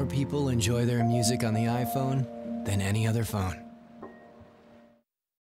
More people enjoy their music on the iPhone than any other phone.